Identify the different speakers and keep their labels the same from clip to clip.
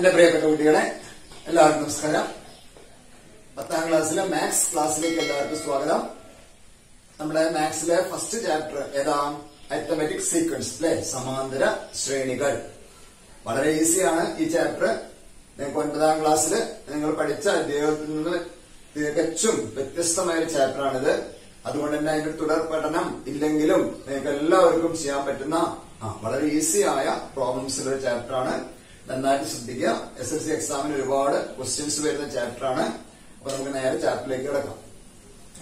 Speaker 1: എന്റെ പ്രിയപ്പെട്ട കുട്ടികളെ എല്ലാവർക്കും നമസ്കാരം. പത്താം ക്ലാസ്സിലെ മാത്സ് ക്ലാസ്സിലേക്ക് എല്ലാവർക്കും സ്വാഗതം. നമ്മുടെ മാത്സിലെ ഫസ്റ്റ് ചാപ്റ്റർ ഏതാ? അരിത്തമെറ്റിക് സീക്വൻസ് അല്ലെ സമാന്തര ശ്രേണികൾ. വളരെ ഈസിയാണ് ഈ ചാപ്റ്റർ നിങ്ങൾക്ക് ഒൻപതാം ക്ലാസ്സിൽ നിങ്ങൾ പഠിച്ച അധ്യായത്തിൽ നിന്ന് തികച്ചും വ്യത്യസ്തമായ ഒരു ചാപ്റ്ററാണിത് അതുകൊണ്ട് തന്നെ അതിന്റെ തുടർ പഠനം ഇല്ലെങ്കിലും നിങ്ങൾക്ക് എല്ലാവർക്കും ചെയ്യാൻ പറ്റുന്ന വളരെ ഈസിയായ പ്രോബ്ലംസിലൊരു പ്രോബ്ലംസ് ഒരു ചാപ്റ്ററാണ് നന്നായിട്ട് ശ്രദ്ധിക്കുക. എസ് എൽ സി എക്സാമിന് ഒരുപാട് ക്വസ്റ്റ്യൻസ് വരുന്ന ചാപ്റ്ററാണ് അപ്പൊ നമുക്ക് നേരെ ചാപ്റ്ററിലേക്ക് കിടക്കാം.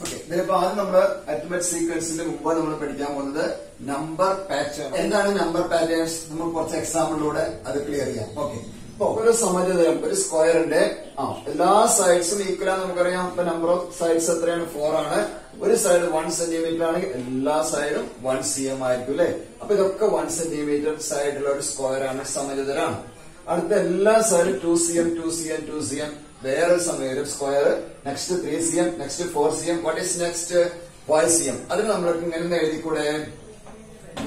Speaker 1: ഓക്കെ ഇതിലിപ്പോ ആദ്യം നമ്മൾ അരിത്മെറ്റിക് സീക്വൻസിന്റെ മുമ്പ് നമ്മൾ പഠിക്കാൻ പോകുന്നത് നമ്പർ പാറ്റേൺ എന്താണ് നമ്പർ പാറ്റേൺസ് നമ്മൾ കുറച്ച് എക്സാമ്പിളിലൂടെ അത് ക്ലിയർ ചെയ്യാം. ഓക്കെ ഇപ്പൊ ഒരു സമചതുരം ഒരു സ്ക്വയറിന്റെ ആ എല്ലാ സൈഡ്സും ഈക്വൽ ആണ് നമുക്കറിയാം. ഇപ്പൊ നമ്പർ ഓഫ് സൈഡ്സ് എത്രയാണ്? ഫോർ ആണ്. ഒരു സൈഡ് വൺ സെന്റിമീറ്റർ ആണെങ്കിൽ എല്ലാ സൈഡും വൺ സി എം ആയിരിക്കും അല്ലെ? അപ്പൊ ഇതൊക്കെ വൺ സെന്റിമീറ്റർ സൈഡിലുള്ള ഒരു സ്ക്വയർ ആണ് സമചതുരാണ് അടുത്ത എല്ലാ സൈഡും two C M two C M two C M വേറെ സമയം square next three C M next four C M what is next five C M അതിന് നമ്മൾക്ക് ഇങ്ങനെ എഴുതിക്കൂടെ?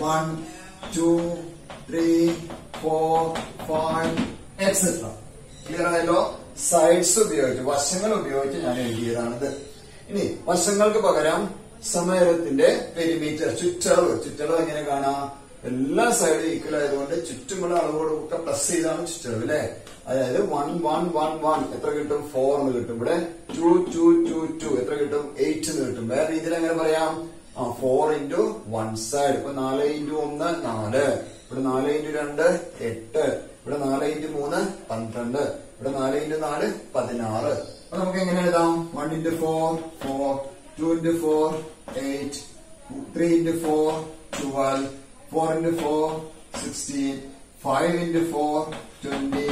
Speaker 1: One two three four five et cetera clear ആയല്ലോ? Sides ഉപയോഗിച്ച് വശങ്ങൾ ഉപയോഗിച്ച് ഞാൻ എഴുതിയതാണിത്. ഇനി വശങ്ങൾക്ക് പകരം സമയത്തിന്റെ പെരിമീറ്റർ ചുറ്റളവ്. ചുറ്റളവ് എങ്ങനെ കാണാം? എല്ലാ സൈഡും ഈക്വൽ ആയതുകൊണ്ട് ചുറ്റുമുള്ള അളവോട് ഒക്കെ പ്ലസ് ചെയ്താണ് ചുറ്റളവ് അല്ലെ അതായത് വൺ വൺ വൺ വൺ എത്ര കിട്ടും? ഫോർ എന്ന് കിട്ടും. ഇവിടെ ടു ടു ടു ടു എത്ര കിട്ടും? എയ്റ്റ് എന്ന് കിട്ടും. വേറെ രീതിയിൽ എങ്ങനെ പറയാം? ആ ഫോർ ഇന്റു വൺ സൈഡ് ഇപ്പൊ നാല് ഇന്റു ഒന്ന് നാല്. ഇവിടെ നാല് ഇന്റു രണ്ട് എട്ട്. ഇവിടെ നാല് ഇന്റു മൂന്ന് പന്ത്രണ്ട്. ഇവിടെ നാല് ഇന്റു നാല് പതിനാറ്. അപ്പൊ നമുക്ക് എങ്ങനെ എഴുതാം? One into four four two into four eight three into four twelve four into four sixteen five into four twenty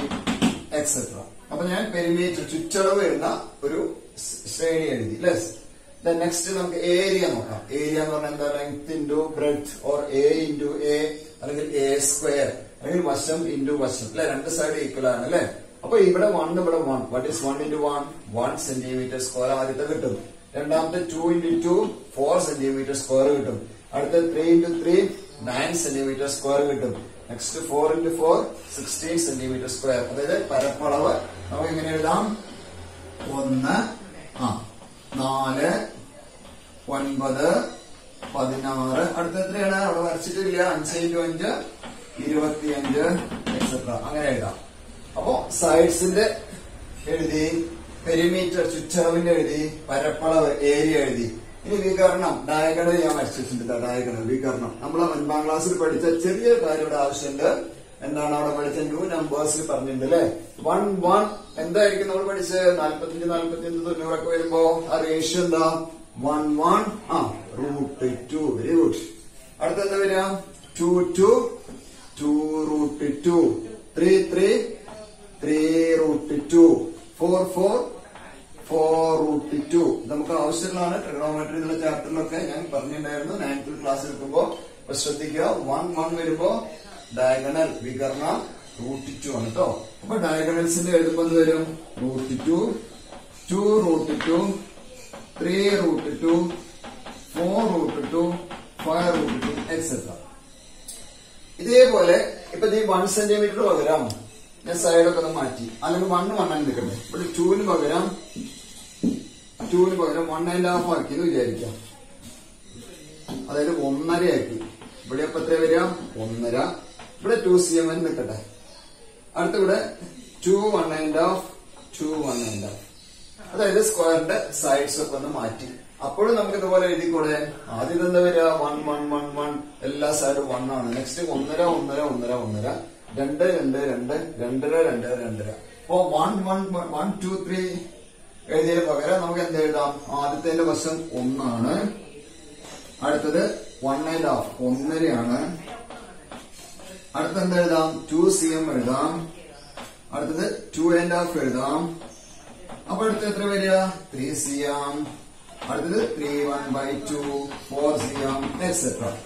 Speaker 1: et cetera അപ്പൊ ഞാൻ പെരിമീറ്റർ ചുറ്റളവ് വരുന്ന ഒരു ശ്രേണി എഴുതി. ലെസ് നെക്സ്റ്റ് നമുക്ക് ഏരിയ നോക്കാം. ഏരിയ എന്ന് പറഞ്ഞാൽ എന്താ? Length into breadth or A into A അല്ലെങ്കിൽ എ സ്ക്വയർ അല്ലെങ്കിൽ വശം ഇന്റു വശം. അല്ലെ? രണ്ട് സൈഡ് ഈക്വൽ ആണ് അല്ലെ? അപ്പൊ ഇവിടെ വൺ ഇവിടെ one what is one into one one centimetre square ആദ്യത്തെ കിട്ടും. രണ്ടാമത്തെ two into two four centimetre square കിട്ടും. അടുത്ത three into three nine centimetre square കിട്ടും. Next four into four sixteen centimetre square അതായത് പരപ്പളവ്. നമുക്ക് എങ്ങനെ എഴുതാം? ഒന്ന് ആ നാല് ഒൻപത് പതിനാറ്. അടുത്ത എത്രയാണ് അവിടെ വരച്ചിട്ടില്ല. അഞ്ച് ഇന്റു അഞ്ച് ഇരുപത്തിയഞ്ച് എക്സെട്ര അങ്ങനെ എഴുതാം. അപ്പോ സൈഡ്സിന്റെ എഴുതി പെരിമീറ്റർ ചുറ്റളവിന്റെ എഴുതി പരപ്പളവ് ഏരിയ എഴുതി. ഇനി വികരണം. ഡയഗണൽ ഞാൻ വരച്ചിട്ടുണ്ട് ഡയഗണൽ വികരണം. നമ്മൾ ഒൻപതാം ക്ലാസ്സിൽ പഠിച്ച ചെറിയ കാര്യയുടെ ആവശ്യമുണ്ട്. എന്താണ് അവിടെ പഠിച്ച ന്യൂ നമ്പേഴ്സിൽ പറഞ്ഞിട്ടുണ്ട് അല്ലെ? വൺ വൺ എന്തായിരിക്കും നമ്മൾ പഠിച്ച് നാല്പത്തിയഞ്ച് നാല്പത്തിയഞ്ച് തൊണ്ണൂറൊക്കെ വരുമ്പോ ആ റേഷ്യോ എന്താ? വൺ വൺ ആ റൂട്ട് ടു വെരി ഗുഡ് അടുത്ത എന്താ വരിക? Two two two root two three three three root two four four four root two. നമുക്ക് ആവശ്യമുള്ളതാണ് ട്രിഗണോമെട്രി എന്നുള്ള ചാപ്റ്ററിലൊക്കെ ഞാൻ പറഞ്ഞിട്ടുണ്ടായിരുന്നു. നയൻത്തിൽ ക്ലാസ് എടുക്കുമ്പോൾ അപ്പൊ ശ്രദ്ധിക്കുക. വൺ വൺ വരുമ്പോ ഡയഗണൽ വികർണ റൂട്ട് ടു ആണ് കേട്ടോ അപ്പൊ ഡയഗണൽസിന്റെ എഴുതുമ്പോൾ എന്ത് വരും? Root two. Two root two. Three root two. Four root two. Five root two et cetera ഇതേപോലെ ഇപ്പൊ ഈ വൺ സെന്റിമീറ്റർ പകരം ഞാൻ സൈഡൊക്കെ ഒന്ന് മാറ്റി. അല്ലെങ്കിൽ വണ്ണ് വണ്ണാൻ നിൽക്കട്ടെ ഇവിടെ ടൂവിന് പകരം ടൂവിന് പകരം വൺ ആൻഡ് ഹാഫ് ആക്കി എന്ന് വിചാരിക്കാം. അതായത് ഒന്നര ആക്കി ഇവിടെ അപ്പൊ എത്ര വരിക? ഒന്നര. ഇവിടെ ടു സി എം എന്ന് നിൽക്കട്ടെ. അടുത്ത ഇവിടെ two one and half two one and half അതായത് സ്ക്വയറിന്റെ സൈഡ്സ് ഒക്കെ ഒന്ന് മാറ്റി. അപ്പോഴും നമുക്ക് ഇതുപോലെ എഴുതിക്കൂടെ? ആദ്യം എന്താ വരിക? വൺ വൺ വൺ വൺ എല്ലാ സൈഡും വൺ ആണ്. നെക്സ്റ്റ് ഒന്നര ഒന്നര ഒന്നര ഒന്നര. രണ്ട് രണ്ട് രണ്ട് രണ്ടര രണ്ടര രണ്ടര. അപ്പോ one one one two three എഴുതിയതിന് പകരം നമുക്ക് എന്ത് എഴുതാം? ആദ്യത്തിന്റെ വശം ഒന്നാണ്. അടുത്തത് വൺ ആൻഡ് ഹാഫ് ഒന്നരയാണ്. അടുത്തെന്ത് എഴുതാം? ടു സി എം എഴുതാം. അടുത്തത് ടു ആൻഡ് ഹാഫ് എഴുതാം. അപ്പൊ അടുത്ത് എത്ര വരിക? ത്രീ സി എം അടുത്തത് three one by two four C M et cetera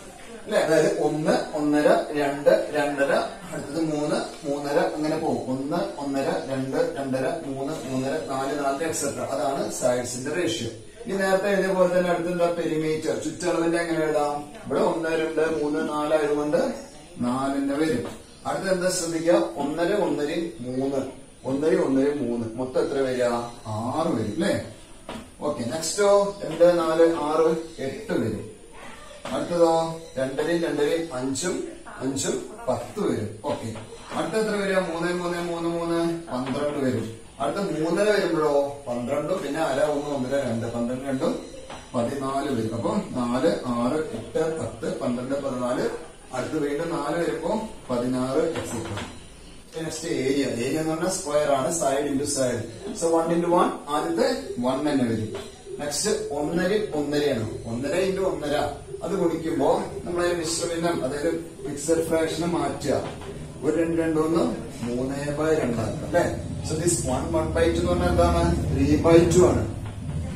Speaker 1: അല്ലെ? അതായത് ഒന്ന് ഒന്നര രണ്ട് രണ്ടര അടുത്തത് മൂന്ന് മൂന്നര അങ്ങനെ പോകും. ഒന്ന് ഒന്നര രണ്ട് രണ്ടര മൂന്ന് മൂന്നര നാല് നാല് എക്സെട്ര അതാണ് സൈഡ്സിന്റെ റേഷ്യോ ഇനി നേരത്തെ എഴുതിയ പോലെ തന്നെ അടുത്തുള്ള പെരിമീറ്റർ ചുറ്റളവിന്റെ എങ്ങനെ ഇടാം ഇവിടെ ഒന്ന് രണ്ട് മൂന്ന് നാലായതുകൊണ്ട് നാലിന്റെ വരും. അടുത്ത എന്താ ശ്രദ്ധിക്കുക? ഒന്നര ഒന്നര മൂന്ന്. ഒന്നര ഒന്നര മൂന്ന്. മൊത്തം എത്ര വരിക? ആറ് വരും അല്ലേ? ഓക്കെ നെക്സ്റ്റോ രണ്ട് നാല് ആറ് എട്ട് വരും. അടുത്തതോ? രണ്ടരയും രണ്ടരയും അഞ്ചും അഞ്ചും പത്ത് വരും. ഓക്കെ. അടുത്ത എത്ര വരിക? മൂന്ന് മൂന്ന് മൂന്ന് മൂന്ന് പന്ത്രണ്ട് വരും. അടുത്ത മൂന്നര വരുമ്പോഴോ? പന്ത്രണ്ടും പിന്നെ അര ഒന്ന് ഒന്നര രണ്ട് പന്ത്രണ്ട് രണ്ടും പതിനാല് വരും. അപ്പൊ നാല് ആറ് എട്ട് പത്ത് പന്ത്രണ്ട് പതിനാല്. അടുത്ത് വീണ്ടും നാല് വരുമ്പോ പതിനാറ് എക്സെട്ര നെക്സ്റ്റ് ഏരിയ ഏരിയ എന്ന് പറഞ്ഞാൽ സ്ക്വയർ ആണ്. Side into side so one into one ആദ്യത്തെ വൺ തന്നെ വരും. നെക്സ്റ്റ് ഒന്നര ഒന്നരയാണ്. ഒന്നര ഇന്റു ഒന്നര. അത് കുടിക്കുമ്പോ നമ്മളെ മിശ്രമിനം അതായത് മിക്സഡ് ഫ്രാക്ഷനെ മാറ്റുക. ഒരു രണ്ട് രണ്ടൊന്ന് മൂന്നേ ബൈ രണ്ടാണ് അല്ലെ? So this one one by two three by two ആണ്.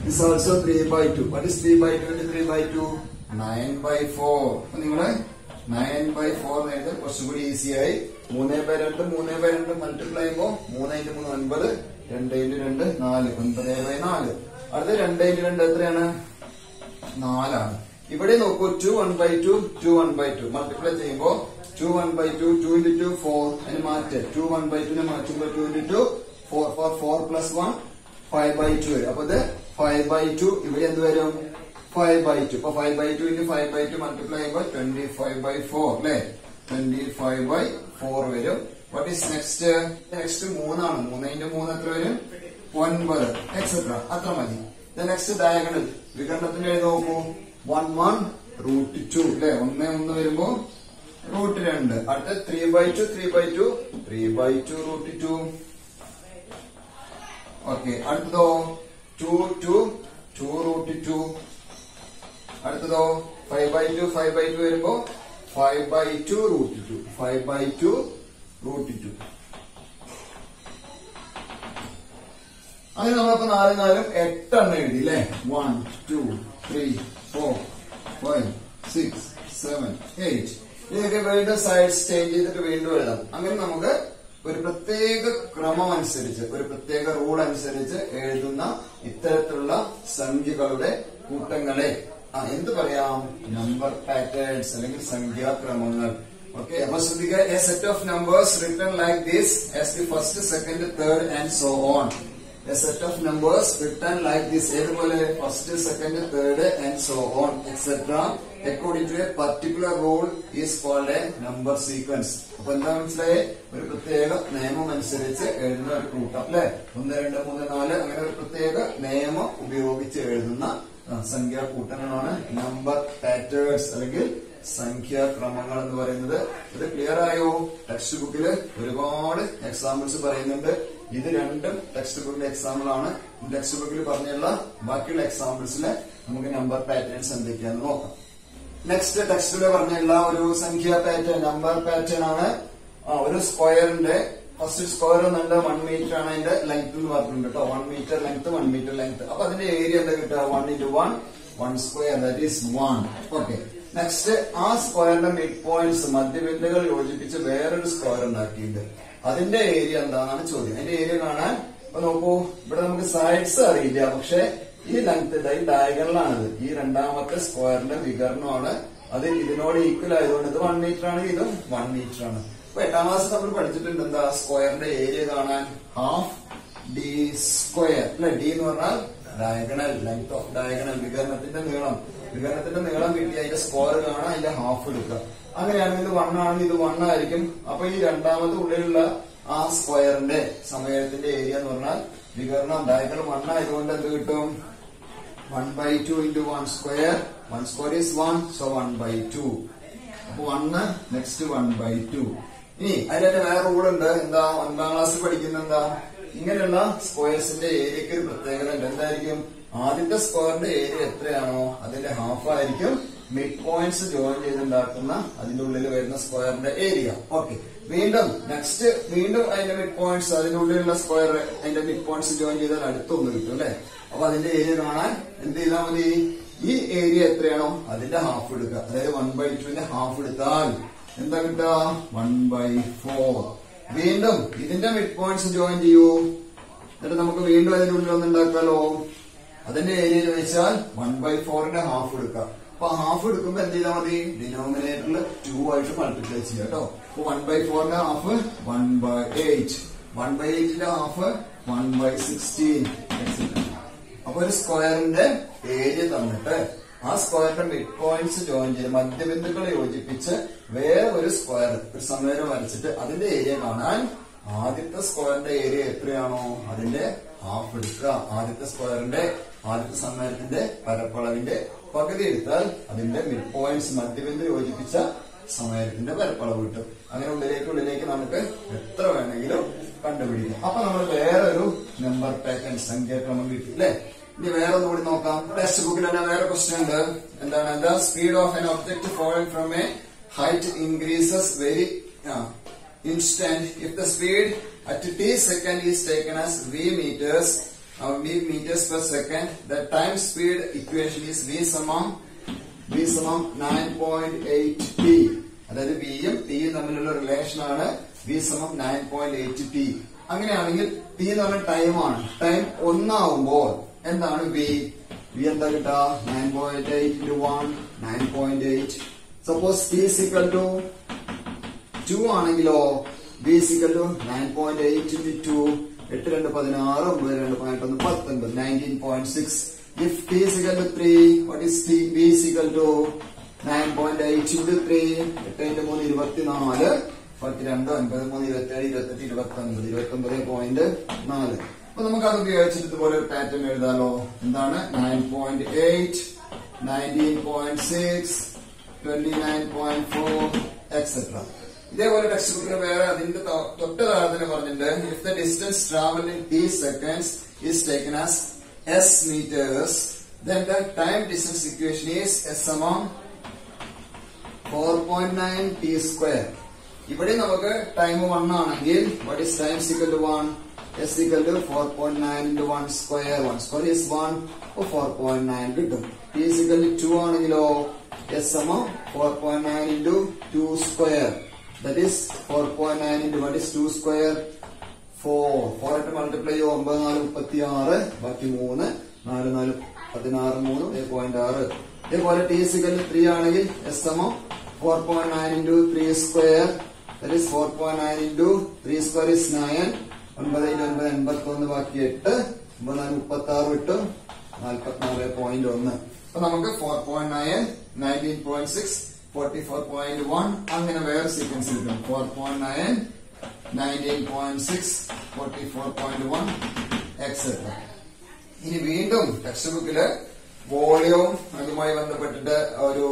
Speaker 1: This also three by two what is three by two three by two nine by four നിങ്ങൾ നയൻ ബൈ ഫോർ നേരത്തെ കുറച്ചും കൂടി ഈസി ആയി മൂന്ന് ബൈ രണ്ട് മൂന്ന് ബൈ രണ്ട് മൾട്ടിപ്ലൈ ചെയ്യുമ്പോ മൂന്ന് ഇന്റു മൂന്ന് ഒൻപത് രണ്ട് ഇന്റു രണ്ട് നാല്. ഒൻപത് ബൈ നാല്. അടുത്ത രണ്ട് ഇന്റു രണ്ട് എത്രയാണ്? നാലാണ്. ഇവിടെ നോക്കൂ two one by two two one by two multiply ചെയ്യുമ്പോൾ two one by two two into two four അതിന് മാറ്റ്. Two one by two മാറ്റുമ്പോ two into two four four four plus one five by two വരും. അപ്പൊ ഇത് five by two ഇവിടെ എന്ത് വരും? Five by two അപ്പൊ five by two into five by two multiply ചെയ്യുമ്പോൾ ട്വന്റി ഫൈവ് ബൈ ഫോർ അല്ലെ? Twenty five by four വരും. വാട്ട് ഈസ് നെക്സ്റ്റ് നെക്സ്റ്റ് മൂന്നാണ്. മൂന്ന് ഇന്റു മൂന്ന് എത്ര വരും? ഒൻപത്. എക്സെട്ര അത്ര മതി. നെക്സ്റ്റ് ഡയഗണൽ വികരണത്തിന്റെ നോക്കൂ. വൺ വൺ റൂട്ട് ടു അല്ലെ? ഒന്ന് ഒന്ന് വരുമ്പോ റൂട്ട് രണ്ട്. അടുത്ത three by two three by two three by two root two okay അടുത്തതോ? Two two two root two അടുത്തതോ? Five by two five by two വരുമ്പോ five by two root two five by two root two അങ്ങനെ നമ്മളിപ്പോ നാല് നാലും എട്ടെണ്ണം എഴുതി അല്ലേ? One two three four five six seven eight ഇതൊക്കെ വീണ്ടും സൈഡ്സ് ചേഞ്ച് ചെയ്തിട്ട് വീണ്ടും എഴുതാം. അങ്ങനെ നമുക്ക് ഒരു പ്രത്യേക ക്രമം അനുസരിച്ച് ഒരു പ്രത്യേക റൂൾ അനുസരിച്ച് എഴുതുന്ന ഇത്തരത്തിലുള്ള സംഖ്യകളുടെ കൂട്ടങ്ങളെ. എന്ത് പറയാം? നമ്പർ പാറ്റേൺസ് അല്ലെങ്കിൽ സംഖ്യാക്രമങ്ങൾ. ഓക്കെ അപ്പൊ ശ്രദ്ധിക്കുക a set of numbers written like this as the first second third and so on a set of numbers written like this ഏതുപോലെ first second third and so on et cetera according to a particular rule is called a number sequence അപ്പൊ എന്താ മനസ്സിലായേ? ഒരു പ്രത്യേക നിയമം അനുസരിച്ച് എഴുതുന്ന ഒരു കൂട്ടം അല്ലെ? ഒന്ന് രണ്ട് മൂന്ന് നാല് അങ്ങനെ ഒരു പ്രത്യേക നിയമം ഉപയോഗിച്ച് എഴുതുന്ന സംഖ്യാ കൂട്ടങ്ങളാണ്. നമ്പർ പാറ്റേൺസ് അല്ലെങ്കിൽ സംഖ്യാക്രമങ്ങൾ എന്ന് പറയുന്നത്. ഇത് ക്ലിയർ ആയോ? ടെക്സ്റ്റ് ബുക്കിൽ ഒരുപാട് എക്സാമ്പിൾസ് പറയുന്നുണ്ട്. ഇത് രണ്ടും ടെക്സ്റ്റ് ബുക്കിലെ എക്സാമ്പിൾ ആണ്. ടെക്സ്റ്റ് ബുക്കിൽ പറഞ്ഞുള്ള ബാക്കിയുള്ള എക്സാമ്പിൾസിലെ നമുക്ക് നമ്പർ പാറ്റേൺസ് എന്തൊക്കെയാന്ന് നോക്കാം. നെക്സ്റ്റ് ടെക്സ്റ്റിൽ പറഞ്ഞുള്ള ഒരു സംഖ്യ പാറ്റേൺ നമ്പർ പാറ്റേൺ ആണ്. ഒരു സ്ക്വയറിന്റെ ഫസ്റ്റ് സ്ക്വയർ എന്നുണ്ട് വൺ മീറ്റർ ആണ് അതിന്റെ ലെങ്ത് എന്ന് പറഞ്ഞിട്ടുണ്ട് കേട്ടോ one metre length one metre length അപ്പൊ അതിന്റെ ഏരിയ എന്താ കിട്ടുക? One into one one square that is one okay next ആ സ്ക്വയറിന്റെ മിഡ് പോയിന്റ്സ് മധ്യബിന്ദുകൾ യോജിപ്പിച്ച് വേറൊരു സ്ക്വയർ ഉണ്ടാക്കിയിട്ടുണ്ട്. അതിന്റെ ഏരിയ എന്താണെന്നാണ് ചോദ്യം. അതിന്റെ ഏരിയ കാണാൻ അപ്പൊ നോക്കൂ ഇവിടെ നമുക്ക് സൈഡ്സ് അറിയില്ല പക്ഷെ ഈ ലെങ്ത് ഈ ഡയഗണലാണിത് ഈ രണ്ടാമത്തെ സ്ക്വയറിന്റെ വികരണമാണ്. അത് ഇതിനോട് ഈക്വൽ ആയതുകൊണ്ട് ഇത് വൺ മീറ്റർ ആണ് ഇതും വൺ മീറ്റർ ആണ്. അപ്പൊ എട്ടാം ക്ലാസ് നമ്മൾ പഠിച്ചിട്ടുണ്ട് എന്താ സ്ക്വയറിന്റെ ഏരിയ കാണാൻ ഹാഫ് ഡി സ്ക്വയർ അല്ലെ? ഡി എന്ന് പറഞ്ഞാൽ ഡയഗണൽ ലെങ്ത് ഓഫ് ഡയഗണൽ വികരണത്തിന്റെ നീളം. വികരണത്തിന്റെ നീളം കിട്ടി അതിന്റെ സ്ക്വയർ കാണാൻ അതിന്റെ ഹാഫ് എടുക്കുക. അങ്ങനെയാണെങ്കിൽ ഇത് വൺ ആണെങ്കിൽ ഇത് വൺ ആയിരിക്കും. അപ്പൊ ഈ രണ്ടാമത്തെ ഉള്ളിലുള്ള ആ സ്ക്വയറിന്റെ സമയത്തിന്റെ ഏരിയ എന്ന് പറഞ്ഞാൽ വികരണം ഡയഗണൽ വൺ ആയതുകൊണ്ട് എന്ത് കിട്ടും? One by two into one square one square is one so one by two അപ്പൊ one next one by two ഇനി അതിന്റെ വേറെ റൂളുണ്ട് എന്താ? ഒൻപതാം ക്ലാസ് പഠിക്കുന്ന എന്താ? ഇങ്ങനെയുള്ള സ്ക്വയർസിന്റെ ഏരിയക്ക് ഒരു പ്രത്യേകത ഉണ്ട്. എന്തായിരിക്കും? ആദ്യത്തെ സ്ക്വയറിന്റെ ഏരിയ എത്രയാണോ അതിന്റെ ഹാഫ് ആയിരിക്കും. മിഡ് പോയിന്റ്സ് ജോയിൻ ചെയ്തുണ്ടാക്കുന്ന അതിന്റെ ഉള്ളിൽ വരുന്ന സ്ക്വയറിന്റെ ഏരിയ ഓക്കെ വീണ്ടും നെക്സ്റ്റ് വീണ്ടും അതിന്റെ മിഡ് പോയിന്റ്സ് അതിന്റെ ഉള്ളിലുള്ള സ്ക്വയർ അതിന്റെ മിഡ് പോയിന്റ്സ് ജോയിൻ ചെയ്താൽ അടുത്തൊന്ന് കിട്ടും അല്ലെ? അപ്പൊ അതിന്റെ ഏരിയ കാണാൻ എന്ത് ചെയ്താൽ മതി? ഈ ഏരിയ എത്രയാണോ അതിന്റെ ഹാഫ് എടുക്കുക. അതായത് വൺ ബൈ ടുവിന്റെ ഹാഫ് എടുത്താൽ എന്താ കിട്ടുക? വൺ ബൈ ഫോർ വീണ്ടും ഇതിന്റെ മിഡ് പോയിന്റ്സ് ജോയിൻ ചെയ്യൂ. എന്നിട്ട് നമുക്ക് വീണ്ടും അതിന്റെ ഉള്ളിൽ ഒന്ന് ഉണ്ടാക്കാലോ. അതിന്റെ ഏരിയ ചോദിച്ചാൽ വൺ ബൈ ഫോറിന്റെ ഹാഫ് എടുക്കുക അപ്പൊ ഹാഫ് എടുക്കുമ്പോ എന്ത് ചെയ്താൽ മതി? ഡിനോമിനേറ്ററിൽ ടു ആയിട്ട് മൾട്ടിപ്ലൈ ചെയ്യാം കേട്ടോ. അപ്പൊ വൺ ബൈ ഫോറിന്റെ half one by eight one by എയ്റ്റിന്റെ half one by sixteen അപ്പൊ ഒരു സ്ക്വയറിന്റെ ഏരിയ തന്നിട്ട് ആ സ്ക്വയറിന്റെ മിഡ് പോയിന്റ്സ് ജോയിൻ ചെയ്ത് മധ്യബിന്ദുക്കളെ യോജിപ്പിച്ച് വേറെ ഒരു സ്ക്വയർ ഒരു സമയം വരച്ചിട്ട് അതിന്റെ ഏരിയ കാണാൻ ആദ്യത്തെ സ്ക്വയറിന്റെ ഏരിയ എത്രയാണോ അതിന്റെ ഹാഫ് എടുക്കുക. ആദ്യത്തെ സ്ക്വയറിന്റെ ആദ്യത്തെ സമ്മേളനത്തിന്റെ പരപ്പളവിന്റെ പകുതി എടുത്താൽ അതിന്റെ മിഡ് പോയിന്റ്സ് മധ്യബിന്ദു യോജിപ്പിച്ച സമയത്തിന്റെ പരപ്പളവ് കിട്ടും. അങ്ങനെ ഉള്ളിലേക്ക് ഉള്ളിലേക്ക് നമുക്ക് എത്ര വേണമെങ്കിലും കണ്ടുപിടിക്കാം. അപ്പൊ നമ്മൾ വേറൊരു നമ്പർ പാറ്റേൺ സംഖ്യാക്രമം കിട്ടി അല്ലെ? ഇനി വേറെ ഒന്നുകൂടി നോക്കാം. ടെക്സ്റ്റ് ബുക്കിൽ തന്നെ വേറെ ക്വസ്റ്റ്യൻ ഉണ്ട്. എന്താണ്? The speed of an object falling from a height increases every instant if the speed at T second is taken as V metres V meters per second the time speed equation is v സമം V സമം nine point eight T അതായത് വിയും ടിയും തമ്മിലുള്ള relation ആണ് V സമം nine point eight T അങ്ങനെയാണെങ്കിൽ T എന്ന് പറഞ്ഞ ടൈമാണ് ടൈം ഒന്നാവുമ്പോൾ എന്താണ് വി വി എന്താ കിട്ടുക? Nine point eight into one nine point eight suppose T equal to two ആണെങ്കിലോ V equal to nine point eight into two എട്ട് രണ്ട് പതിനാറ് ഒമ്പത് രണ്ട് പതിനെട്ടൊന്ന് പത്തൊൻപത് nineteen point six if T equal to three what is T V equal to nine point eight into three എട്ട് into മൂന്ന് ഇരുപത്തിനാല്. പത്തിരണ്ട് ഒൻപത് മൂന്ന് ഇരുപത്തിയേഴ് ഇരുപത്തെട്ട് ഇരുപത്തി ഒമ്പത് പോയിന്റ് നാല്. അപ്പൊ നമുക്ക് അത് ഉപയോഗിച്ചിട്ട് ഇതുപോലെ പാറ്റേൺ എഴുതാലോ. എന്താണ്? Nine point eight nineteen point six twenty nine point four et cetera ഇതേപോലെ ടെക്സ്റ്റ് ബുക്കിന് വേറെ അതിന്റെ തൊട്ട് താഴെ തന്നെ പറഞ്ഞിട്ടുണ്ട്. If the distance travelled in T seconds is taken as S metres then the time distance equation is S amount four point nine T square ഇവിടെ നമുക്ക് ടൈം വൺ ആണെങ്കിൽ what is time equal one S equal to four point nine into one square one square is one four point nine കിട്ടും. T equal to ആണെങ്കിലോ S amount four point nine into two square that is 4.9 into what is 2 square. 4 4 ആയിട്ട് multiply ചെയ്യും ഒമ്പത് നാല് മുപ്പത്തി ആറ് ബാക്കി മൂന്ന്. നാല് നാല് പതിനാറ് മൂന്ന്. ഏഴ് പോയിന്റ് ആറ്. ഇതേപോലെ ടി സിക്കൽ ത്രീ ആണെങ്കിൽ എസ് സമം four point nine into three square that is four point nine into three square is nine ഒൻപത് ഇന്റു ഒൻപത് എൺപത്തി ഒന്ന് ബാക്കി എട്ട്. ഒമ്പത് നാല് മുപ്പത്തി ആറ് വിട്ടു. നാൽപ്പത്തിനാല് പോയിന്റ് ഒന്ന്. അപ്പൊ നമുക്ക് four point nine nineteen point six forty four point one അങ്ങനെ വേറെ സീക്വൻസ് കിട്ടും. Four point nine nineteen point six forty four point one etcetera ഇനി വീണ്ടും ടെക്സ്റ്റ് ബുക്കിൽ വോളിയവും അതുമായി ബന്ധപ്പെട്ടിട്ട് ഒരു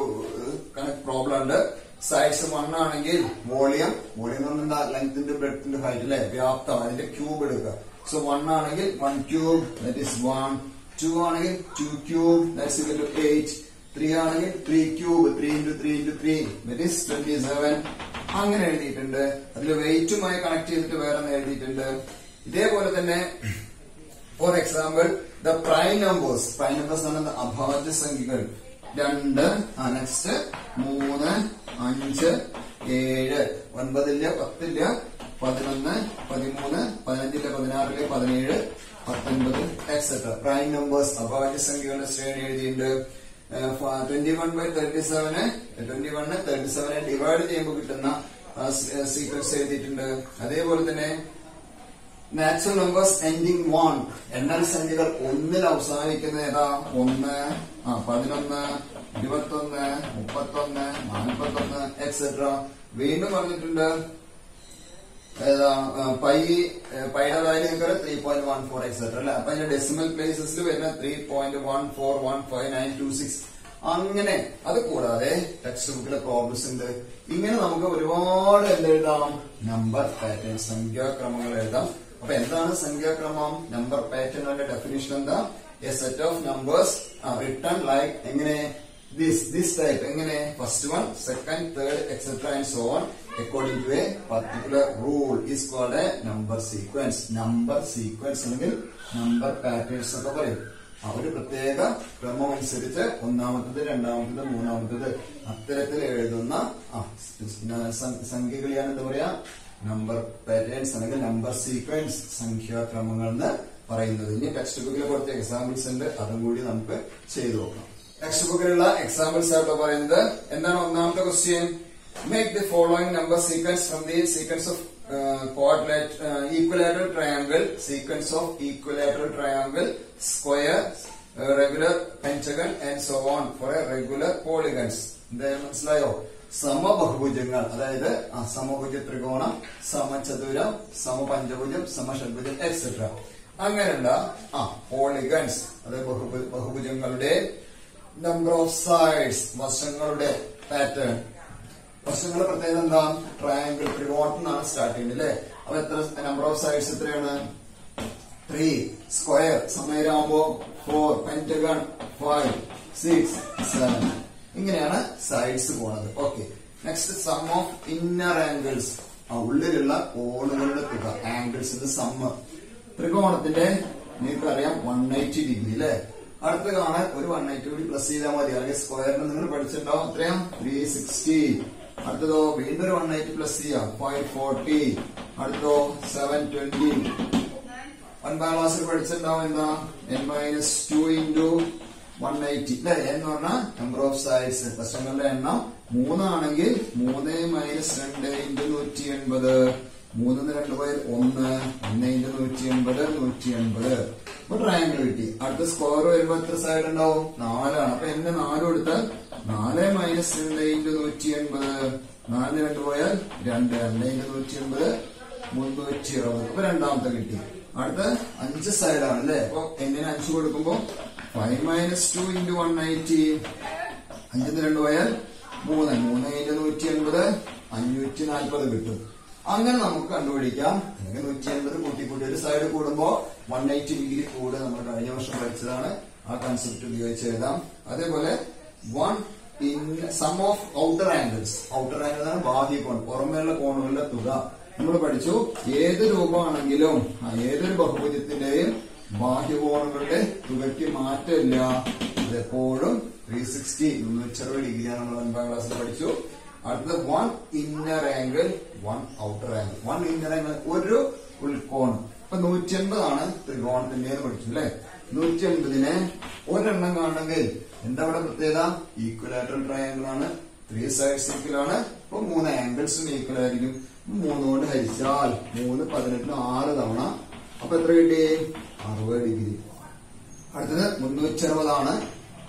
Speaker 1: കണക്ട് പ്രോബ്ലം ഉണ്ട്. സൈസ് വൺ ആണെങ്കിൽ വോളിയം വോളിയം എന്ന് പറഞ്ഞാൽ ലെങ്ത്തിന്റെ ബ്രെഡത്തിന്റെ ഹൈറ്റ് അല്ലെ വ്യാപ്തം അതിന്റെ ക്യൂബ് എടുക്കുക. സോ വൺ ആണെങ്കിൽ one cube that is one two ആണെങ്കിൽ two cube that's equal to eight three ആണെങ്കിൽ three cube three into three into three that twenty seven അങ്ങനെ എഴുതിയിട്ടുണ്ട്. അതിൽ വെയിറ്റുമായി കണക്ട് ചെയ്തിട്ട് വേറെ എഴുതിയിട്ടുണ്ട്. ഇതേപോലെ തന്നെ for example the prime numbers prime numbers എന്ന് പറയുന്നത് അഭാജ്യ സംഖ്യകൾ. രണ്ട് നെക്സ്റ്റ് മൂന്ന് അഞ്ച് ഏഴ്. ഒൻപതിൽ പത്തിൽ പതിനൊന്ന് പതിമൂന്ന് പതിനഞ്ചിൽ പതിനാറിൽ പതിനേഴ് പത്തൊൻപത് എക്സെട്ര പ്രൈം നമ്പേഴ്സ് അഭാജ്യ സംഖ്യകളുടെ ശ്രേണി എഴുതിയിട്ടുണ്ട്. ട്വന്റി വൺ ബൈ തേർട്ടി സെവന് ട്വന്റി വണ് തേർട്ടി സെവനെ ഡിവൈഡ് ചെയ്യുമ്പോൾ കിട്ടുന്ന സീക്വൻസ് എഴുതിയിട്ടുണ്ട്. അതേപോലെ തന്നെ നാച്ചുറൽ നമ്പേഴ്സ് എൻഡിങ് വൺ എണ്ണൽ സംഖ്യകൾ ഒന്നിൽ അവസാനിക്കുന്ന ഏതാ? ഒന്ന് ആ പതിനൊന്ന് ഇരുപത്തൊന്ന് മുപ്പത്തൊന്ന് നാൽപ്പത്തൊന്ന് എക്സെട്ര വീണ്ടും പറഞ്ഞിട്ടുണ്ട് പൈ പൈയുടെ വാല്യൂ നിങ്ങൾക്ക് three point one four etcetera അല്ലെ? അപ്പൊ അതിന്റെ ഡെസിമൽ പ്ലേസസിൽ വരുന്ന three point one four one five nine two six അങ്ങനെ അത് കൂടാതെ ടെക്സ്റ്റ് ബുക്കിലെ പ്രോബ്ലംസ് ഉണ്ട്. ഇങ്ങനെ നമുക്ക് ഒരുപാട് എന്തെഴുതാം നമ്പർ പാറ്റേൺ സംഖ്യാക്രമങ്ങൾ എഴുതാം. അപ്പൊ എന്താണ് സംഖ്യാക്രമം? നമ്പർ പാറ്റേണിന്റെ ഡെഫിനേഷൻ എന്താ? A set of numbers written like എങ്ങനെ? ദിസ് ദിസ് ടൈപ്പ് എങ്ങനെ? First one second third etcetera and so on according to a particular rule is called a number sequence number sequence അല്ലെങ്കിൽ number patterns ഒക്കെ പറയും. ആ പ്രത്യേക ക്രമം അനുസരിച്ച് ഒന്നാമത്തത് രണ്ടാമത്തത് മൂന്നാമത്തത് അത്തരത്തിൽ എഴുതുന്ന സംഖ്യകളെയാണ് എന്താ പറയാ? നമ്പർ പാറ്റേൺസ് അല്ലെങ്കിൽ നമ്പർ സീക്വൻസ് സംഖ്യാക്രമങ്ങൾ എന്ന് പറയുന്നത്. ഇനി ടെക്സ്റ്റ് ബുക്കിൽ കുറച്ച് എക്സാമ്പിൾസ് ഉണ്ട്. അതും കൂടി നമുക്ക് ചെയ്തു നോക്കാം. ടെക്സ്റ്റ് ബുക്കിലുള്ള എക്സാമ്പിൾസ് ആയിട്ട് പറയുന്നത് എന്താണ് ഒന്നാമത്തെ question make the following number sequence from the sequence of equilateral triangle sequence of equilateral triangle square regular pentagon and so on for a regular polygons എന്തായാലും മനസ്സിലായോ സമബഹുഭുജങ്ങൾ അതായത് സമഭുജ ത്രികോണം സമചതുരം സമപഞ്ചഭുജം സമഷഡ്ഭുജം എക്സെട്ര അങ്ങനെയുള്ള ആ പോളിഗൺസ് അതായത് ബഹുഭു- ബഹുഭുജങ്ങളുടെ നമ്പർ ഓഫ് സൈഡ്സ് വശങ്ങളുടെ പാറ്റേൺ വശങ്ങളുടെ പ്രത്യേകത എന്താ? ട്രയാങ്കിൾ ത്രികോണത്തിനാണ് സ്റ്റാർട്ട് ചെയ്യുന്നത് അല്ലേ അപ്പൊ എത്ര നമ്പർ ഓഫ് സൈഡ്സ് എത്രയാണ്? Three square സമയരാകുമ്പോ four pentagon five six seven ഇങ്ങനെയാണ് സൈഡ്സ് പോണത്. Okay next sum of inner angles ആ ഉള്ളിലുള്ള കോണുകളുടെ തുക ആംഗിൾസിന്റെ സമ്മ് ത്രികോണത്തിന്റെ നിങ്ങൾക്ക് അറിയാം വൺ എയ്റ്റി ഡിഗ്രി അല്ലെ അടുത്ത കാണാൻ ഒരു വൺ എയ്റ്റി കൂടി പ്ലസ് ചെയ്താൽ മതി. അല്ലെങ്കിൽ സ്ക്വയറിന് നിങ്ങൾ പഠിച്ചിട്ടുണ്ടാവും. എത്രയാ ത്രീ സിക്സ്റ്റി അടുത്തതോ വീണ്ടും വൺ എയ്റ്റി പ്ലസ് ചെയ്യാം പോയിന്റ് ഫോർട്ടി അടുത്തോ സെവൻ ട്വന്റി ഒൻപതാം ക്ലാസ്സിൽ പഠിച്ചിട്ടുണ്ടാവും എന്താ? N minus two into one eighty അല്ലെ എന്ന് പറഞ്ഞാൽ നമ്പർ ഓഫ് സൈഡ്സ് പ്രശ്നങ്ങളുടെ എണ്ണം മൂന്നാണെങ്കിൽ മൂന്ന് മൈനസ് രണ്ട് ഇന്റു നൂറ്റി എൺപത്. മൂന്നിന്ന് രണ്ട് പോയാൽ ഒന്ന് ഒന്ന് ഇന്റു നൂറ്റി എൺപത് നൂറ്റി എൺപത് അപ്പൊ ട്രയാങ്കിൾ കിട്ടി. അടുത്ത സ്ക്വയർ വരുമ്പോ എത്ര സൈഡ് ഉണ്ടാവും? നാലാണ്. അപ്പൊ എന്നെ നാല് കൊടുത്താൽ നാല് മൈനസ് രണ്ട് ഇന്റു നൂറ്റി എൺപത് നാല് രണ്ട് പോയാൽ രണ്ട്. രണ്ട് ഇന്റു നൂറ്റി എൺപത് മുന്നൂറ്റി അറുപത് അപ്പൊ രണ്ടാമത്തെ കിട്ടി. അടുത്ത അഞ്ച് സൈഡാണ് അല്ലെ? അപ്പൊ എന്നിന് അഞ്ച് കൊടുക്കുമ്പോ? Five minus two into one ninety അഞ്ചിന്ന് രണ്ട് പോയാൽ മൂന്ന്. മൂന്ന് ഇന്റു നൂറ്റി എൺപത് അഞ്ഞൂറ്റി നാൽപ്പത് കിട്ടും. അങ്ങനെ നമുക്ക് കണ്ടുപിടിക്കാം. അല്ലെങ്കിൽ നൂറ്റി അൻപത് കൂട്ടി കൂട്ടി ഒരു സൈഡ് കൂടുമ്പോൾ വൺ എയ്റ്റി ഡിഗ്രി കൂടെ നമ്മൾ കഴിഞ്ഞ വർഷം പഠിച്ചതാണ്. ആ കൺസെപ്റ്റ് ഉപയോഗിച്ച് എഴുതാം. അതേപോലെ one in sum of outer angles outer angle ആണ് ബാഹ്യ കോൺ പുറമേയുള്ള കോണുകളുടെ തുക. നമ്മൾ പഠിച്ചു ഏത് രൂപമാണെങ്കിലും ഏതൊരു ബഹുഭുജത്തിന്റെയും ബാഹ്യകോണുകളുടെ തുകയ്ക്ക് മാറ്റമില്ല. അതെപ്പോഴും ത്രീ സിക്സ്റ്റി മുന്നൂറ്ററുപത് ഡിഗ്രിയാണ് നമ്മൾ ഒൻപതാം ക്ലാസ്സിൽ പഠിച്ചു. അടുത്തത് one inner angle one outer angle one inner angle ഒരു ഉൾക്കോണം ഇപ്പൊ നൂറ്റി എൺപതാണ് ത്രികോണത്തിന്റെ പഠിച്ചു അല്ലെ നൂറ്റി എൺപതിനെ ഒരെണ്ണം കാണണമെങ്കിൽ എന്താ ഇവിടെ പ്രത്യേകത? ഈക്വലാറ്ററൽ ട്രയാംഗിൾ ആണ്. ത്രീ സൈഡ്സ് ഈക്വൽ ആണ്. അപ്പൊ മൂന്ന് ആംഗിൾസും ഈക്വൽ ആയിരിക്കും. മൂന്നുകൊണ്ട് ഹരിച്ചാൽ മൂന്ന് പതിനെട്ടിനും ആറ് തവണ. അപ്പൊ എത്ര കിട്ടി? അറുപത് ഡിഗ്രി. അടുത്തത് മുന്നൂറ്റി അറുപതാണ്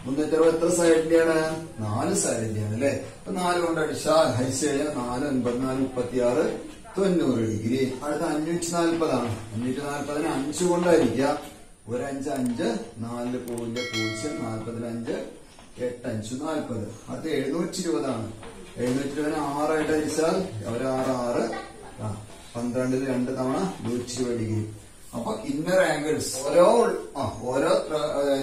Speaker 1: മുന്നൂറ്റി അറുപത് എത്ര സൈഡിന്റെയാണ് നാല് സൈഡിന്റെയാണ് അല്ലെ? അപ്പൊ നാല് കൊണ്ട് അടിച്ചാൽ ഹൈസ് കഴിഞ്ഞാൽ നാല് അൻപത്തിനാല് മുപ്പത്തി ആറ് തൊണ്ണൂറ് ഡിഗ്രി. അടുത്ത അഞ്ഞൂറ്റി നാൽപ്പതാണ് അഞ്ഞൂറ്റി നാൽപ്പതിന് അഞ്ച് കൊണ്ടായിരിക്ക ഹരിക്കുക ഒരു അഞ്ച് അഞ്ച് നാല് പോയിന്റ് പൂജ്യം നാൽപ്പതിന് അഞ്ച് എട്ട് അഞ്ച് നാൽപ്പത് അടുത്ത എഴുന്നൂറ്റി ഇരുപതാണ് എഴുന്നൂറ്റി ഇരുപതിന് ആറായിട്ട് അടിച്ചാൽ ഒരു ആറ് ആറ് ആ പന്ത്രണ്ടിൽ രണ്ട് തവണ നൂറ്റി ഇരുപത് ഡിഗ്രി. അപ്പൊ ഇന്നർ ആംഗിൾസ് ഓരോ ഓരോ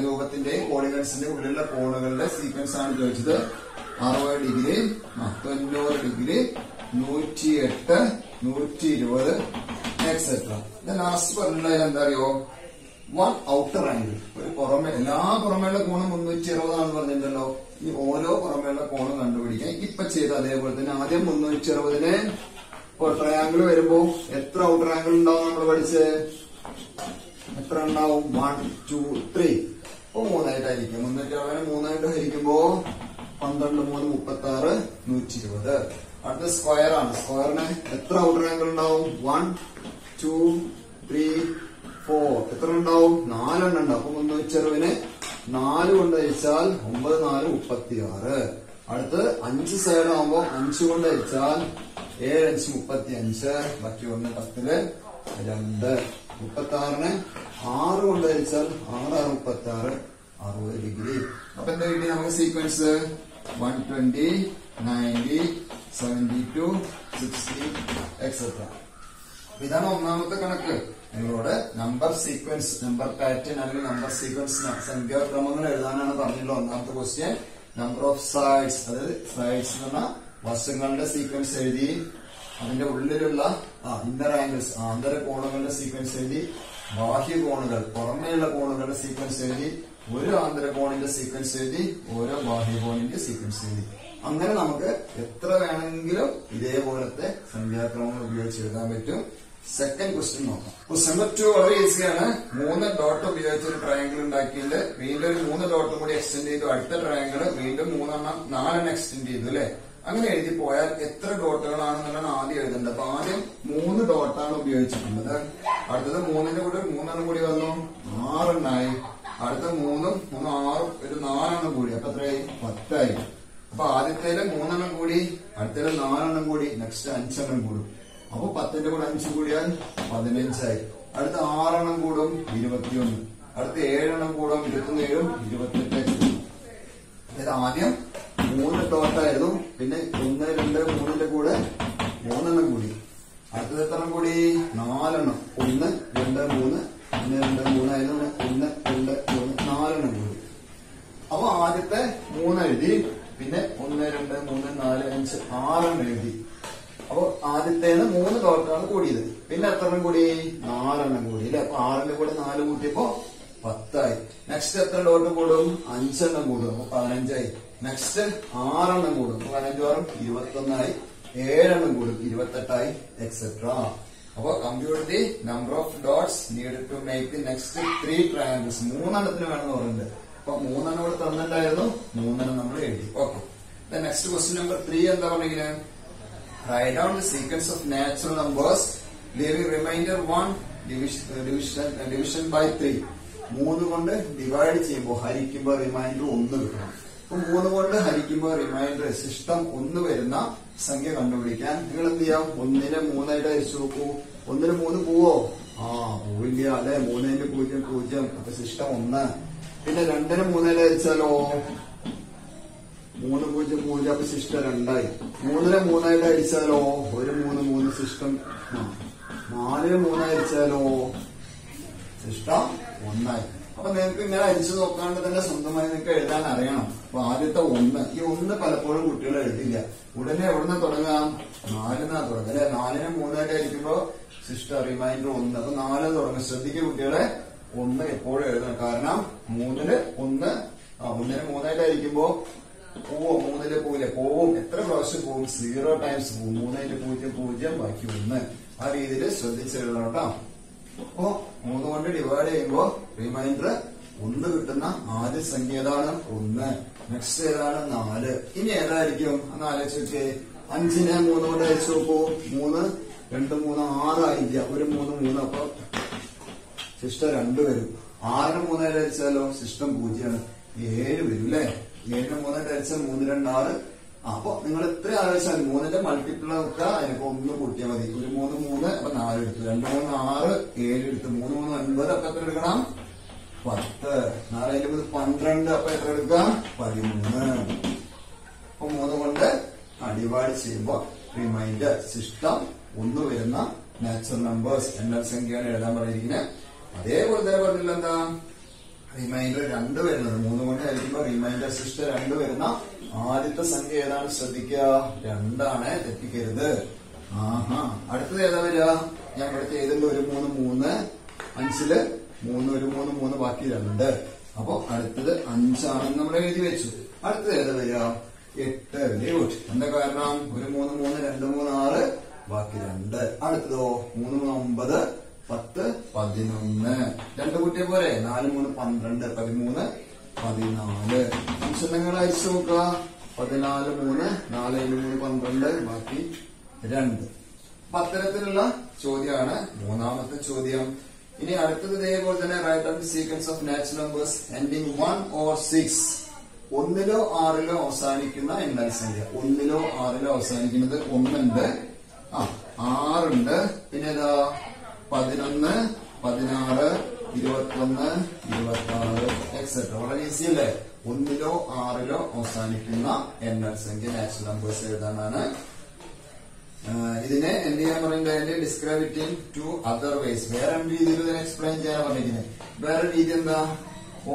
Speaker 1: രൂപത്തിന്റെയും പോളിഗൺസിന്റെ ഉള്ളിലുള്ള കോണുകളുടെ സീക്വൻസ് ആണ് ചോദിച്ചത്. അറുപത് ഡിഗ്രി തൊണ്ണൂറ് ഡിഗ്രി നൂറ്റി എട്ട് നൂറ്റി ഇരുപത് എക്സെട്ര ലാസ്റ്റ് പറഞ്ഞിട്ടുള്ള എന്താ അറിയോ വൺ ഔട്ടർ ആംഗിൾ ഒരു പുറമെ എല്ലാ പുറമേയുള്ള കോണും മുന്നൂറ്റി അറുപതാണെന്ന് പറഞ്ഞിട്ടുണ്ടല്ലോ. ഈ ഓരോ പുറമേയുള്ള കോണും കണ്ടുപിടിക്കാൻ ഇപ്പൊ ചെയ്ത് അതേപോലെ തന്നെ ആദ്യം മുന്നൂറ്റി അറുപതിന് ആംഗിൾ വരുമ്പോ എത്ര ഔട്ടർ ആംഗിൾ ഉണ്ടാവും നമ്മൾ പഠിച്ച് എത്ര ഉണ്ടാവും വൺ ടു ത്രീ അപ്പൊ മൂന്നായിട്ടായിരിക്കും. മുന്നൂറ്റി അറുപതിന് മൂന്നായിട്ട് ഹരിക്കുമ്പോ പന്ത്രണ്ട് മൂന്ന് മുപ്പത്തി ആറ് നൂറ്റി ഇരുപത് അടുത്ത സ്ക്വയർ ആണ്. സ്ക്വയറിന് എത്ര ഔട്ടർ ആംഗിൾ ഉണ്ടാവും? വൺ ടു ത്രീ ഫോർ എത്ര ഉണ്ടാവും നാലെണ്ണം ഉണ്ടാവും അപ്പൊ മുന്നൂറ്റി അറുപതിന് നാല് കൊണ്ട് ഹരിച്ചാൽ ഒമ്പത് നാല് മുപ്പത്തി ആറ് അടുത്ത് അഞ്ച് സൈഡ് ആവുമ്പോ അഞ്ച് കൊണ്ട് ഹരിച്ചാൽ ഏഴ് അഞ്ച് മുപ്പത്തി അഞ്ച് മറ്റൊന്ന് പത്തിൽ രണ്ട്. മുപ്പത്തി ആറ് കൊണ്ട് ഹരിച്ചാൽ ആറ് ആറ് മുപ്പത്തി ആറ് അറുപത് ഡിഗ്രി. അപ്പൊ എന്താ കിട്ടി നമുക്ക് sequence one twenty ninety seventy two sixty etcetera ഇതാണ് ഒന്നാമത്തെ കണക്ക്. നിങ്ങളോട് നമ്പർ സീക്വൻസ് നമ്പർ പാറ്റേൺ അല്ലെങ്കിൽ നമ്പർ സീക്വൻസ് സംഖ്യാക്രമങ്ങൾ എഴുതാനാണ് പറഞ്ഞുള്ള ഒന്നാമത്തെ ക്വസ്റ്റ്യൻ നമ്പർ ഓഫ് സൈഡ്സ് അതായത് സൈഡ്സ് എന്ന് പറഞ്ഞ വശങ്ങളുടെ സീക്വൻസ് എഴുതി അതിന്റെ ഉള്ളിലുള്ള ഇന്നർ ആംഗിൾസ് ആന്തര കോണുകളുടെ സീക്വൻസ് എഴുതി ബാഹ്യ കോണുകൾ പുറമേയുള്ള കോണുകളുടെ സീക്വൻസ് എഴുതി ഒരു ആന്തര കോണിന്റെ സീക്വൻസ് എഴുതി ഓരോ ബാഹ്യ കോണിന്റെ സീക്വൻസ് എഴുതി. അങ്ങനെ നമുക്ക് എത്ര വേണമെങ്കിലും ഇതേപോലത്തെ സംഖ്യാക്രമങ്ങൾ ഉപയോഗിച്ച് എഴുതാൻ പറ്റും. സെക്കൻഡ് ക്വസ്റ്റ്യൻ നോക്കാം. ക്വസ്റ്റ്യൻ നമ്പർ ടു വളരെ ഈസിയാണ് മൂന്ന് ഡോട്ട് ഉപയോഗിച്ച് ഒരു ട്രയാങ്കിൾ ഉണ്ടാക്കിയിട്ട് വീണ്ടും ഒരു മൂന്ന് ഡോട്ടും കൂടി എക്സ്റ്റെൻഡ് ചെയ്തു. അടുത്ത ട്രയാങ്കിൾ വീണ്ടും മൂന്നെണ്ണം നാലെണ്ണം എക്സ്റ്റെൻഡ് ചെയ്തു അല്ലെ? അങ്ങനെ എഴുതി പോയാൽ എത്ര ഡോട്ടുകളാണെന്നുള്ളതാണ് ആദ്യം എഴുതേണ്ടത്. അപ്പൊ ആദ്യം മൂന്ന് ഡോട്ടാണ് ഉപയോഗിച്ചിട്ടുള്ളത്. അടുത്തത് മൂന്നിന്റെ കൂടെ മൂന്നെണ്ണം കൂടി വന്നു. ആറെണ്ണായി. അടുത്ത മൂന്നും മൂന്ന് ആറും ഒരു നാലെണ്ണം കൂടി. അപ്പൊ എത്രയായി? പത്തായി. അപ്പൊ ആദ്യത്തേൽ മൂന്നെണ്ണം കൂടി അടുത്തേൽ നാലെണ്ണം കൂടി നെക്സ്റ്റ് അഞ്ചെണ്ണം കൂടും. അപ്പൊ പത്തിന്റെ കൂടെ അഞ്ച് കൂടിയാൽ പതിനഞ്ചായി. അടുത്ത ആറെണ്ണം കൂടും ഇരുപത്തിയൊന്ന്. അടുത്ത ഏഴെണ്ണം കൂടും ഇരുപത്തിയേഴും ഇരുപത്തെട്ട് അതായത് ആദ്യം മൂന്ന് ഡോട്ടായിരുന്നു പിന്നെ ഒന്ന് രണ്ട് മൂന്നിന്റെ കൂടെ മൂന്നെണ്ണം കൂടി. അടുത്തത് എത്ര കൂടി? നാലെണ്ണം. ഒന്ന് രണ്ട് മൂന്ന് ഒന്ന് രണ്ട് മൂന്നായിരുന്നു ഒന്ന് രണ്ട് മൂന്ന് നാലെണ്ണം കൂടി. അപ്പൊ ആദ്യത്തെ മൂന്ന് എഴുതി. പിന്നെ ഒന്ന് രണ്ട് മൂന്ന് നാല് അഞ്ച് ആറെണ്ണം എഴുതി. അപ്പൊ ആദ്യത്തേന്ന് മൂന്ന് ഡോട്ടാണ് കൂടിയത്. പിന്നെ എത്ര കൂടി? നാലെണ്ണം കൂടി. അല്ലെ അപ്പൊ ആറിന്റെ കൂടെ നാല് കൂട്ടിയപ്പോ പത്തായി. നെക്സ്റ്റ് എത്ര ഡോട്ട് കൂടും? അഞ്ചെണ്ണം കൂടും. അപ്പൊ പതിനഞ്ചായി. നെക്സ്റ്റ് ആറെണ്ണം കൂടും. പതിനഞ്ചാറും ഇരുപത്തൊന്നായി ഏഴെണ്ണം കൂടും. ഇരുപത്തെട്ടായി എക്സെട്ര അപ്പൊ computer the number of dots need to make the next three triangles മൂന്നെണ്ണത്തിന് വേണമെന്ന് പറയുന്നത് അപ്പൊ മൂന്നെണ്ണം ഇവിടെ തന്നിട്ടായിരുന്നു മൂന്നെണ്ണം നമ്മൾ എഴുതി. Okay next question number three എന്താ പറഞ്ഞിങ്ങനെ write down the sequence of natural numbers leaving remainder 1 division division by 3. മൂന്ന് കൊണ്ട് ഡിവൈഡ് ചെയ്യുമ്പോൾ ഹരിക്കുമ്പോൾ റിമൈൻഡർ ഒന്ന് കിട്ടണം. അപ്പൊ മൂന്ന് കൊണ്ട് ഹരിക്കുമ്പോൾ റിമൈൻഡർ ശിഷ്ടം ഒന്ന് വരുന്ന സംഖ്യ കണ്ടുപിടിക്കാൻ നിങ്ങൾ എന്ത് ചെയ്യാം ഒന്നിനെ മൂന്നായിട്ട് ഹരിച്ചു നോക്കൂ. ഒന്നിന് മൂന്ന് പോവോ? ആ പോവില്ല. അല്ലെ? മൂന്നിന് പൂജ്യം പൂജ്യം. അപ്പൊ ശിഷ്ടം ഒന്ന്. പിന്നെ രണ്ടിന് മൂന്നായിട്ട് ഹരിച്ചാലോ മൂന്ന് പൂജ്യം പൂജ്യം. അപ്പൊ ശിഷ്ടം രണ്ടായി. മൂന്നിനെ മൂന്നായിട്ട് അടിച്ചാലോ ഒരു മൂന്ന് മൂന്ന് ശിഷ്ടം നാലിന് മൂന്നായി അടിച്ചാലോ ശിഷ്ടം ഒന്നായി. അപ്പൊ നിങ്ങൾക്ക് ഇങ്ങനെ അരിച്ചു നോക്കാണ്ട് തന്നെ സ്വന്തമായി നിങ്ങൾക്ക് എഴുതാൻ അറിയണം. അപ്പൊ ആദ്യത്തെ ഒന്ന് ഈ ഒന്ന് പലപ്പോഴും കുട്ടികൾ എഴുതില്ല. ഉടനെ എവിടുന്ന് തുടങ്ങാം? നാലിനാ തുടങ്ങുക. അല്ലെ? നാലിന് മൂന്നായിട്ട് ആയിരിക്കുമ്പോ സിസ്റ്റർ റിമൈൻഡർ ഒന്ന്. അപ്പൊ നാല് തുടങ്ങും. ശ്രദ്ധിക്കുക കുട്ടികളെ. ഒന്ന് എപ്പോഴും എഴുതണം. കാരണം മൂന്നിൽ ഒന്ന് ആ ഒന്നിന് മൂന്നായിട്ട് അടിക്കുമ്പോ പോവോ മൂന്നിൽ പോവില്ല. പോവും എത്ര പ്രാവശ്യം പോവും? സീറോ ടൈംസ് പോവും മൂന്നായിട്ട് പൂജ്യം പൂജ്യം ബാക്കി ഒന്ന്. ആ രീതിയിൽ ശ്രദ്ധിച്ചെഴുതണം കേട്ടോ. അപ്പോ മൂന്ന് കൊണ്ട് ഡിവൈഡ് ചെയ്യുമ്പോ റിമൈൻഡർ ഒന്ന് കിട്ടുന്ന ആദ്യ സംഖ്യ ഏതാണ്? ഒന്ന്. നെക്സ്റ്റ് ഏതാണ്? നാല്. ഇനി ഏതായിരിക്കും? എന്ന് ആലോചിച്ചു അഞ്ചിനെ മൂന്ന് കൊണ്ട് അയച്ചു നോക്കൂ. മൂന്ന് രണ്ട് മൂന്ന് ആറായില്ല ഒരു മൂന്ന് മൂന്ന്. അപ്പൊ സിസ്റ്റം രണ്ട് വരും. ആറിന് മൂന്ന് അടിച്ചാലോ സിസ്റ്റം പൂജ്യമാണ്. ഏഴ് വരും അല്ലേ ഏഴിന് മൂന്ന് അടിച്ചാൽ മൂന്ന് രണ്ട് ആറ്. അപ്പൊ നിങ്ങൾ എത്ര ആലോചിച്ചാൽ മൂന്നിന്റെ മൾട്ടിപ്പിൾ ഒക്കെ അതിനിപ്പോ ഒന്ന് കൂട്ടിയാൽ മതി. ഒരു മൂന്ന് മൂന്ന് അപ്പൊ നാല് എടുത്തു. രണ്ട് മൂന്ന് ആറ് ഏഴ് എടുത്തു. മൂന്ന് മൂന്ന് ഒൻപത് അപ്പൊ എത്ര എടുക്കണം? പത്ത്. നാല് ഇരുപത് പന്ത്രണ്ട് അപ്പൊ എത്ര എടുക്കാം പതിമൂന്ന്. അപ്പൊ മൂന്ന് കൊണ്ട് അടിപാട് ചെയ്യുമ്പോ റിമൈൻഡർ സിസ്റ്റം ഒന്ന് വരുന്ന നാച്ചുറൽ നമ്പേഴ്സ് എണ്ണൽ സംഖ്യയാണ് എഴുതാൻ പറഞ്ഞിരിക്കുന്നത് അതേപോലെ തന്നെ പറഞ്ഞില്ല എന്താ? റിമൈൻഡർ രണ്ട് വരുന്നത്. മൂന്ന് കൊണ്ട് ഹരിക്കുമ്പോ റിമൈൻഡർ സിസ്റ്റം രണ്ട് വരുന്ന ആദ്യത്തെ സംഖ്യ ഏതാണ്? ശ്രദ്ധിക്കുക രണ്ടാണ്. തെറ്റിക്കരുത്. ആഹാ. അടുത്തത് ഏതാ വരിക? ഞാൻ ഇവിടെ ചെയ്തിട്ടുണ്ട് ഒരു മൂന്ന് മൂന്ന്. അഞ്ചിൽ മൂന്ന് ഒരു മൂന്ന് മൂന്ന് ബാക്കി രണ്ട്. അപ്പൊ അടുത്തത് അഞ്ചാണെന്ന് നമ്മൾ എഴുതി വെച്ചു. അടുത്തത് ഏതാ വരിക? എട്ട്. വെരി എന്താ കാരണം? ഒരു മൂന്ന് മൂന്ന് രണ്ട് മൂന്ന് ആറ് ബാക്കി രണ്ട്. അടുത്തതോ? മൂന്ന് മൂന്ന് ഒമ്പത് പത്ത് പതിനൊന്ന്. രണ്ട് കുട്ടിയെ പോരെ? നാല് മൂന്ന് പന്ത്രണ്ട്. പതിമൂന്ന് പതിനാല്. അംശങ്ങൾ അയച്ചു നോക്കുക. പതിനാല് മൂന്ന് നാല് മൂന്ന് പന്ത്രണ്ട്. ബാക്കി രണ്ട്. അത്തരത്തിലുള്ള ചോദ്യമാണ് മൂന്നാമത്തെ ചോദ്യം. ഇനി അടുത്തത് ഇതേപോലെ തന്നെ write of sequence of natural numbers ending one or six ഒന്നിലോ ആറിലോ അവസാനിക്കുന്ന എണ്ണൽ സംഖ്യ? ഒന്നിലോ ആറിലോ അവസാനിക്കുന്നത് ഒന്നുണ്ട്. ആ ആറുണ്ട്. പിന്നെ ഏതാ പതിനൊന്ന് പതിനാറ് ഇരുപത്തൊന്ന് ഇരുപത്തി ആറ് എക്സെട്ര വളരെ ഈസി അല്ലേ ഒന്നിലോ ആറിലോ അവസാനിക്കുന്ന എണ്ണൽ സംഖ്യ നാച്ചുറൽ നമ്പേഴ്സ് എഴുതാനാണ് ഇതിനെ എന്ത് ചെയ്യാൻ പറയുന്നത് describe it in two other ways വേറെ രീതിയിൽ ഇതിനെ എക്സ്പ്ലെയിൻ ചെയ്യാൻ പറഞ്ഞിരിക്കുന്നത് വേറെ രീതി എന്താ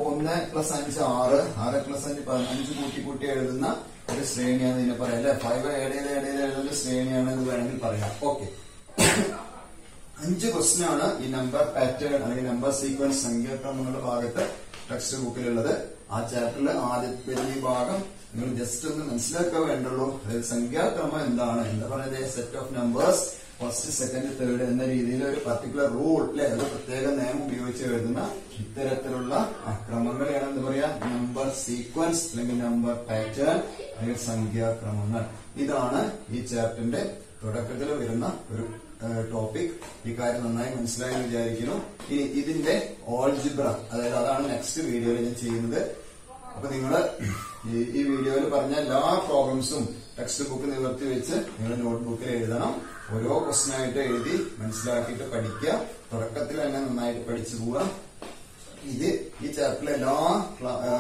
Speaker 1: ഒന്ന് പ്ലസ് അഞ്ച് ആറ് ആറ് പ്ലസ് അഞ്ച് പതിനഞ്ച് കൂട്ടി കൂട്ടി എഴുതുന്ന ഒരു ശ്രേണിയാണ് ഇതിനെ പറയാം അല്ലെ ഫൈവ് ചെയ്ത് ഏഡ് എഴുതുന്ന ശ്രേണിയാണ് എന്ന് വേണമെങ്കിൽ പറയാം ഓക്കെ അഞ്ച് ക്വസ്റ്റ്യൻ ആണ് ഈ നമ്പർ പാറ്റേൺ അല്ലെങ്കിൽ നമ്പർ സീക്വൻസ് സംഖ്യാക്രമങ്ങളുടെ ഭാഗത്ത് ടെക്സ്റ്റ് ബുക്കിലുള്ളത് ആ ചാപ്റ്ററിലെ ആദ്യത്തെ ഈ ഭാഗം നിങ്ങൾ ജസ്റ്റ് ഒന്ന് മനസ്സിലാക്കാൻ വേണ്ടുള്ളൂ അതായത് സംഖ്യാക്രമം എന്താണ്? എന്താ പറയുന്നത് set of numbers first second third എന്ന രീതിയിൽ ഒരു പർട്ടിക്കുലർ റൂൾ അല്ലെ ഒരു പ്രത്യേക നിയമം ഉപയോഗിച്ച് എഴുതുന്ന ഇത്തരത്തിലുള്ള ക്രമങ്ങളെയാണ് എന്താ പറയാ നമ്പർ സീക്വൻസ് അല്ലെങ്കിൽ നമ്പർ പാറ്റേൺ അല്ലെങ്കിൽ സംഖ്യാക്രമങ്ങൾ ഇതാണ് ഈ ചാപ്റ്ററിന്റെ തുടക്കത്തിൽ വരുന്ന ഒരു ടോപ്പിക് ഈ കാര്യം നന്നായി മനസ്സിലായെന്ന് വിചാരിക്കുന്നു. ഇനി ഇതിന്റെ ഓൾജിബ്ര അതായത് അതാണ് നെക്സ്റ്റ് വീഡിയോയിൽ ഞാൻ ചെയ്യുന്നത്. അപ്പൊ നിങ്ങൾ ഈ വീഡിയോയിൽ പറഞ്ഞ എല്ലാ പ്രോബ്ലംസും ടെക്സ്റ്റ് ബുക്ക് നിവർത്തി വെച്ച് നിങ്ങൾ നോട്ട്ബുക്കിൽ എഴുതണം. ഓരോ ക്വസ്റ്റൻ ആയിട്ട് എഴുതി മനസ്സിലാക്കിയിട്ട് പഠിക്കുക. തുടക്കത്തിൽ തന്നെ നന്നായിട്ട് പഠിച്ചു പോവുക. ഇത് ഈ ചാപ്റ്ററിലെ എല്ലാ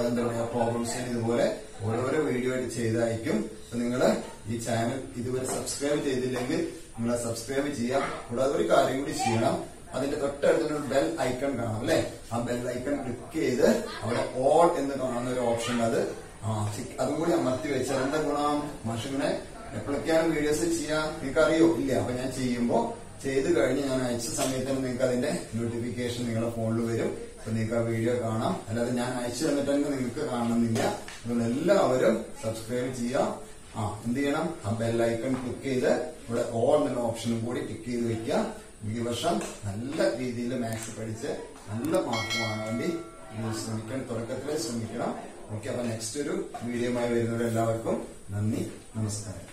Speaker 1: എന്താ പറയുക പ്രോബ്ലംസും ഇതുപോലെ ഓരോരോ വീഡിയോ ആയിട്ട് ചെയ്തായിരിക്കും. അപ്പൊ നിങ്ങൾ ഈ ചാനൽ ഇതുവരെ സബ്സ്ക്രൈബ് ചെയ്തില്ലെങ്കിൽ നിങ്ങൾ സബ്സ്ക്രൈബ് ചെയ്യാം. കൂടാതെ ഒരു കാര്യം കൂടി ചെയ്യണം. അതിന്റെ തൊട്ടടുത്തൊരു ബെൽ ഐക്കൺ കാണാം അല്ലെ? ആ ബെൽ ഐക്കൺ ക്ലിക്ക് ചെയ്ത് അവിടെ ഓൾ എന്ന് കാണുന്ന ഒരു ഓപ്ഷൻ അത്. അതും കൂടി അമർത്തി വെച്ചാൽ എന്താ ഗുണം? മനുഷ്യനെ എപ്പോഴൊക്കെയാണ് വീഡിയോസ് ചെയ്യാൻ നിങ്ങൾക്ക് അറിയോ ഇല്ല? അപ്പൊ ഞാൻ ചെയ്യുമ്പോൾ ചെയ്ത് കഴിഞ്ഞ് ഞാൻ അയച്ച സമയത്ത് തന്നെ നിങ്ങൾക്ക് അതിന്റെ നോട്ടിഫിക്കേഷൻ നിങ്ങളുടെ ഫോണിൽ വരും. അപ്പൊ നിങ്ങൾക്ക് ആ വീഡിയോ കാണാം. അല്ലാതെ ഞാൻ അയച്ചു തന്നിട്ടെങ്കിൽ നിങ്ങൾക്ക് കാണണമെന്നില്ല. നിങ്ങൾ എല്ലാവരും സബ്സ്ക്രൈബ് ചെയ്യാം. ആ എന്ത് ചെയ്യണം? ആ ബെൽ ഐക്കൺ ക്ലിക്ക് ചെയ്ത് ഇവിടെ ഓൾ എന്ന ഓപ്ഷനും കൂടി ടിക്ക് ചെയ്ത് വെക്കുക. ഈ വർഷം നല്ല രീതിയിൽ മാത്സ് പഠിച്ച് നല്ല മാർക്ക് വാങ്ങാൻ വേണ്ടി ശ്രമിക്കണം തുടക്കത്തിലേ ശ്രമിക്കണം. ഓക്കെ അപ്പൊ നെക്സ്റ്റ് ഒരു വീഡിയോ ആയി വരുന്നവരെല്ലാവർക്കും നന്ദി നമസ്കാരം.